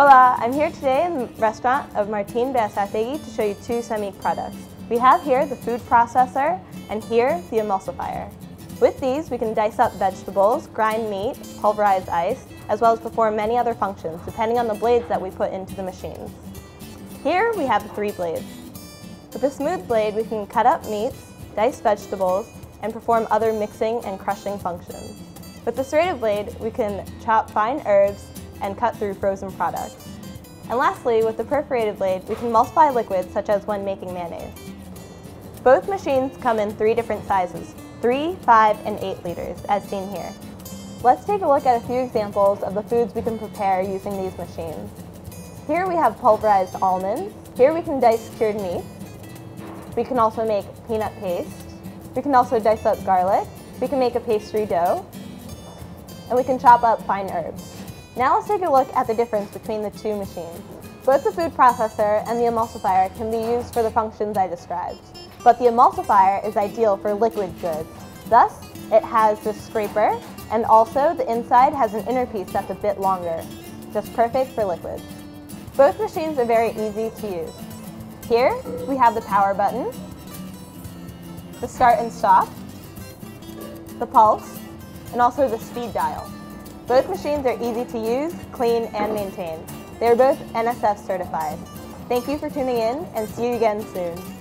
Hola, I'm here today in the restaurant of Martin Berasategui to show you two Sammic products. We have here the food processor and here the emulsifier. With these, we can dice up vegetables, grind meat, pulverize ice, as well as perform many other functions depending on the blades that we put into the machines. Here we have the three blades. With a smooth blade, we can cut up meats, dice vegetables, and perform other mixing and crushing functions. With the serrated blade, we can chop fine herbs and cut through frozen products. And lastly, with the perforated blade, we can multiply liquids such as when making mayonnaise. Both machines come in three different sizes, 3, 5, and 8 liters, as seen here. Let's take a look at a few examples of the foods we can prepare using these machines. Here we have pulverized almonds. Here we can dice cured meat. We can also make peanut paste. We can also dice up garlic. We can make a pastry dough. And we can chop up fine herbs. Now let's take a look at the difference between the two machines. Both the food processor and the emulsifier can be used for the functions I described, but the emulsifier is ideal for liquid goods. Thus, it has the scraper, and also the inside has an inner piece that's a bit longer, just perfect for liquids. Both machines are very easy to use. Here, we have the power button, the start and stop, the pulse, and also the speed dial. Both machines are easy to use, clean, and maintain. They are both NSF certified. Thank you for tuning in and see you again soon.